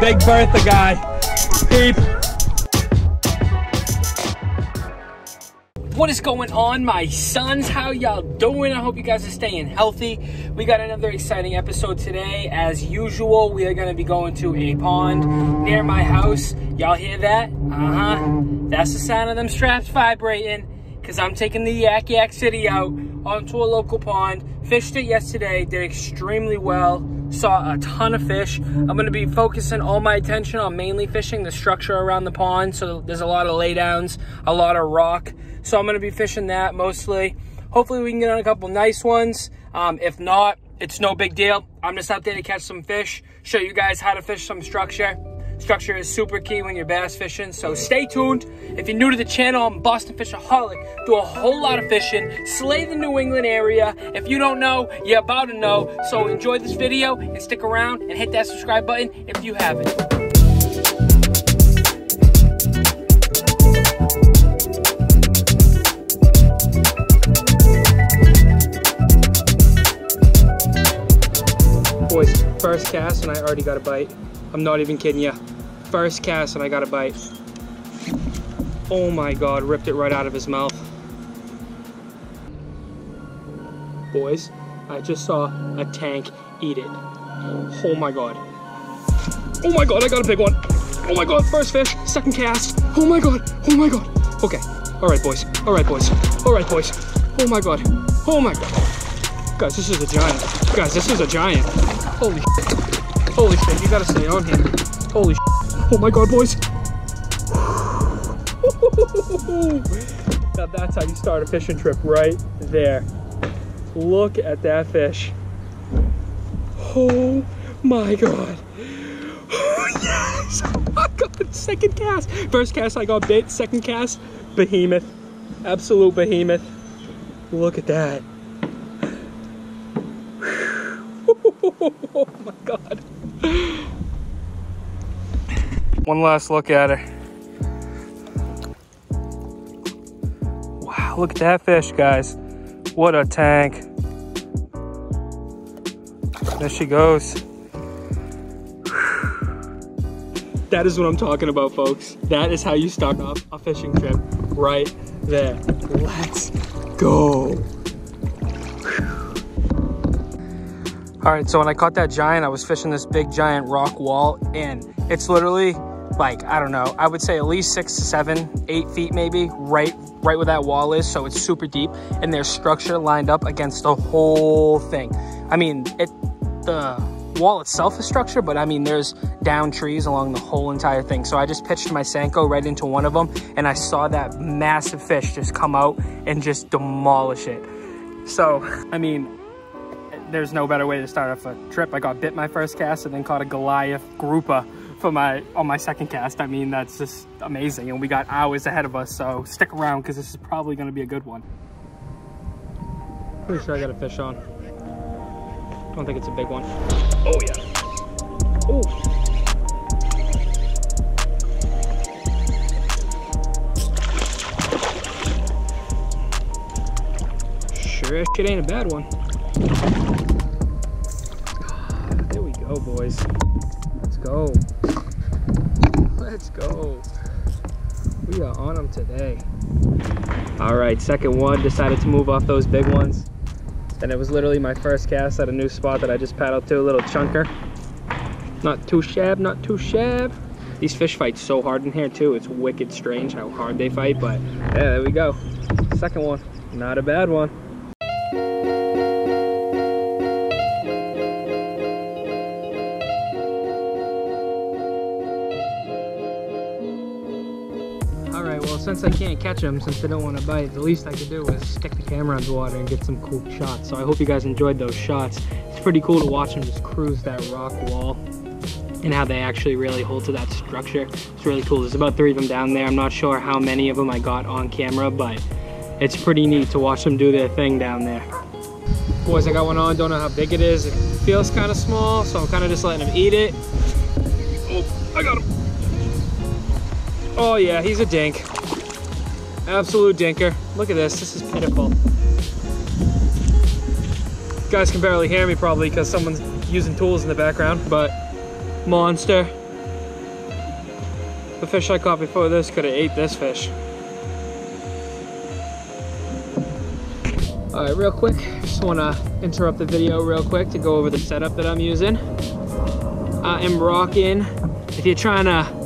Big Bertha guy. Peep. What is going on, my sons? How y'all doing? I hope you guys are staying healthy. We got another exciting episode today. As usual, we are going to be going to a pond near my house. Y'all hear that? Uh-huh. That's the sound of them straps vibrating because I'm taking the Yak Yak City out onto a local pond. Fished it yesterday, did extremely well, saw a ton of fish. I'm gonna be focusing all my attention on mainly fishing the structure around the pond. So there's a lot of laydowns, a lot of rock. So I'm gonna be fishing that mostly. Hopefully we can get on a couple nice ones. Um, if not, it's no big deal. I'm just out there to catch some fish, show you guys how to fish some structure. Structure is super key when you're bass fishing, so stay tuned. If you're new to the channel, I'm Boston Fishaholic. Do a whole lot of fishing, slay the New England area. If you don't know, you're about to know. So enjoy this video and stick around and hit that subscribe button if you haven't. Boys, first cast and I already got a bite. I'm not even kidding you. First cast and I got a bite. Oh my God, ripped it right out of his mouth. Boys, I just saw a tank eat it. Oh my God. Oh my God, I got a big one. Oh my God, first fish, second cast. Oh my God, oh my God. Okay, all right, boys. All right, boys. All right, boys. Oh my God. Oh my God. Guys, this is a giant. Guys, this is a giant. Holy shit. Holy shit, you gotta stay on here. Holy shit. Oh my god, boys. now that's how you start a fishing trip right there. Look at that fish. Oh my god. Oh, yes! Oh my god, second cast. First cast I got bait, second cast, behemoth. Absolute behemoth. Look at that. oh my god. One last look at her. Wow, look at that fish, guys. What a tank. There she goes. That is what I'm talking about, folks. That is how you start off a fishing trip right there. Let's go. All right, so when I caught that giant, I was fishing this big giant rock wall and it's literally like, I don't know, I would say at least six to seven, eight feet maybe, right, right where that wall is. So it's super deep and there's structure lined up against the whole thing. I mean, it, the wall itself is structure, but I mean, there's down trees along the whole entire thing. So I just pitched my Senko right into one of them and I saw that massive fish just come out and just demolish it. So, I mean, there's no better way to start off a trip. I got bit my first cast and then caught a Goliath grouper for my on my second cast. I mean, that's just amazing. And we got hours ahead of us, so stick around because this is probably going to be a good one. Pretty sure I got a fish on. Don't think it's a big one. Oh yeah. Oh. Sure shit ain't a bad one. Ah, there we go, boys. Let's go. Let's go. We are on them today. All right, second one. Decided to move off those big ones. And it was literally my first cast at a new spot that I just paddled to, a little chunker. Not too shab, not too shab. These fish fight so hard in here too. It's wicked strange how hard they fight, but yeah, there we go. Second one, not a bad one. Since I can't catch them, since they don't want to bite, the least I could do is stick the camera underwater and get some cool shots. So I hope you guys enjoyed those shots. It's pretty cool to watch them just cruise that rock wall and how they actually really hold to that structure. It's really cool. There's about three of them down there. I'm not sure how many of them I got on camera, but it's pretty neat to watch them do their thing down there. Boys, I got one on. Don't know how big it is. It feels kind of small, so I'm kind of just letting him eat it. Oh, I got him. Oh yeah, he's a dink. Absolute dinker. Look at this, this is pitiful. Guys can barely hear me probably because someone's using tools in the background, but monster. The fish I caught before this could have ate this fish. All right, real quick, just wanna interrupt the video real quick to go over the setup that I'm using. I am rocking, if you're trying to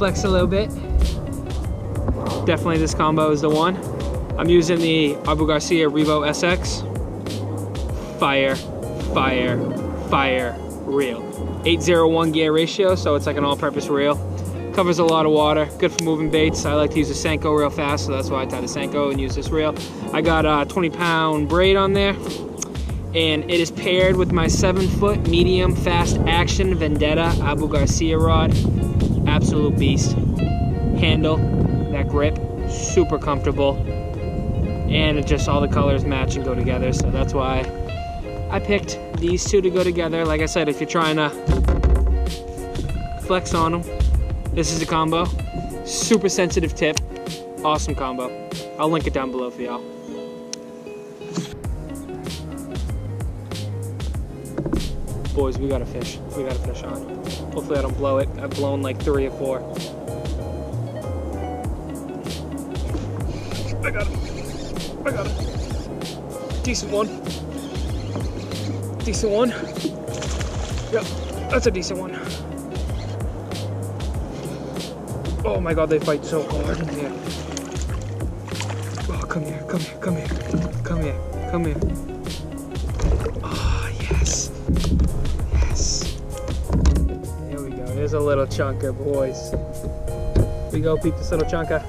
flex a little bit, definitely this combo is the one. I'm using the Abu Garcia Revo SX. Fire, fire, fire reel. 801 gear ratio, so it's like an all-purpose reel. Covers a lot of water, good for moving baits. I like to use a Senko real fast, so that's why I tie the Senko and use this reel. I got a 20 pound braid on there, and it is paired with my seven foot medium fast action Vendetta Abu Garcia rod. Absolute beast. Handle, that grip, super comfortable. And it just all the colors match and go together, so that's why I picked these two to go together. Like I said, if you're trying to flex on them, this is a combo. Super sensitive tip, awesome combo. I'll link it down below for y'all. Boys, we got a fish. We got a fish on. Hopefully I don't blow it. I've blown like three or four. I got him. I got him. Decent one. Decent one. Yep, that's a decent one. Oh my god, they fight so hard in here. Oh, come here, come here, come here, come here, come here. A little chunker, boys. Here we go, peep this little chunker.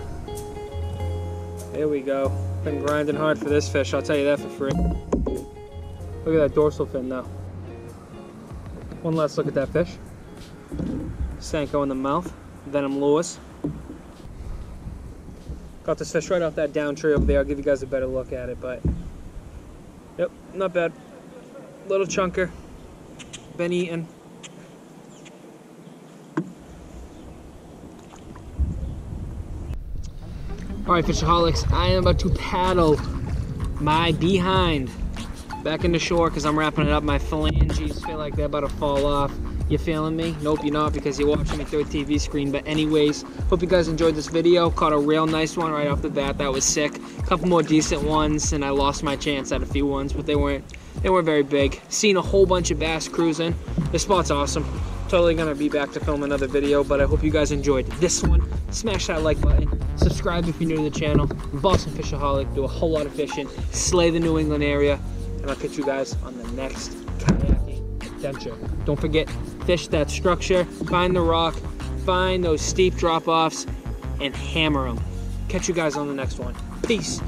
There we go. Been grinding hard for this fish, I'll tell you that for free. Look at that dorsal fin though. One last look at that fish. Senko in the mouth. Venom Lures. Got this fish right off that down tree over there. I'll give you guys a better look at it, but yep, not bad. Little chunker. Been eaten. All right, fishaholics, I am about to paddle my behind back into shore because I'm wrapping it up. My phalanges feel like they're about to fall off. You feeling me? Nope, you're not because you're watching me through a TV screen. But anyways, hope you guys enjoyed this video. Caught a real nice one right off the bat. That was sick. A couple more decent ones, and I lost my chance at a few ones, but they weren't they weren't very big. Seen a whole bunch of bass cruising. This spot's awesome. Totally gonna be back to film another video, but I hope you guys enjoyed this one. Smash that like button. Subscribe if you're new to the channel. Boston Fishaholic. Do a whole lot of fishing. Slay the New England area. And I'll catch you guys on the next kayaking adventure. Don't forget, fish that structure, find the rock, find those steep drop-offs, and hammer them. Catch you guys on the next one. Peace.